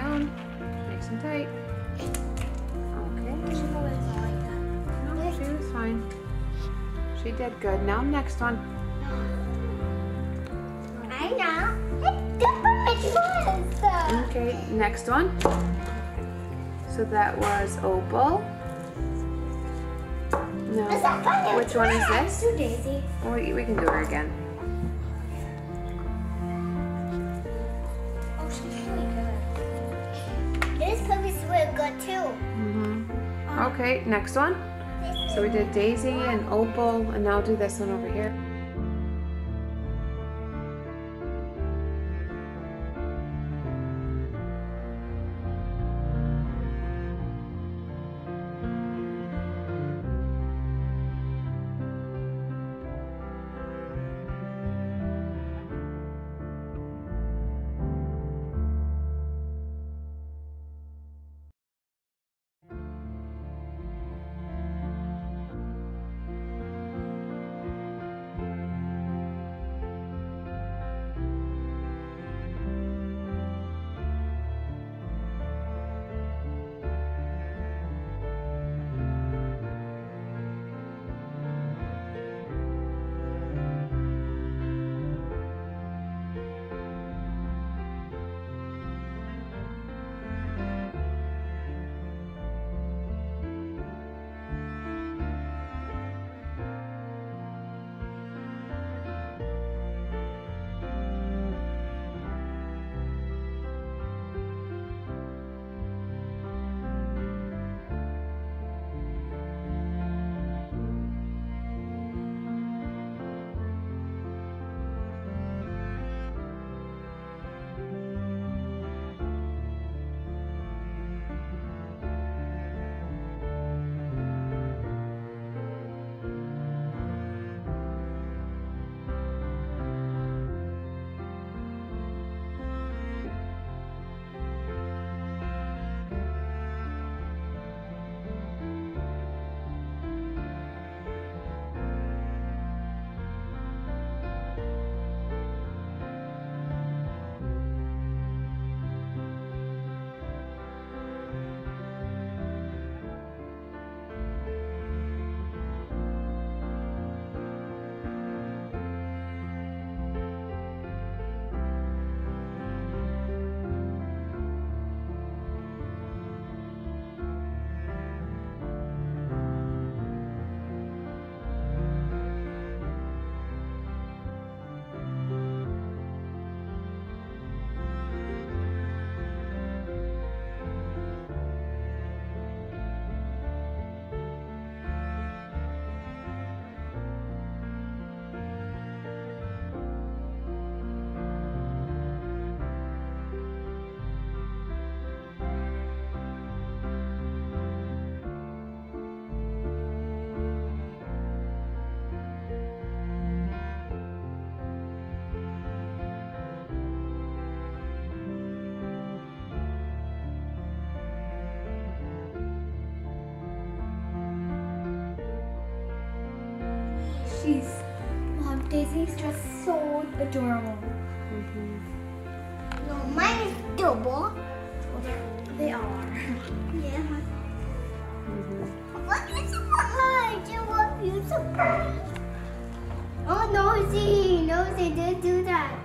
down. Nice and tight. Okay. She probably doesn't like that. No, she was fine. She did good. Now next one. I know. It's different ones. Okay, next one. So that was Opal. No. Is that funny? Which one is this? Do Daisy. We, we can do her again. Okay, next one. So we did Daisy and Opal, and now do this one over here. Adorable. Mm-hmm. No, mine is double. Well, they are. Yeah. Look at the one. I love you. Oh, Nosy! Nosy did do that.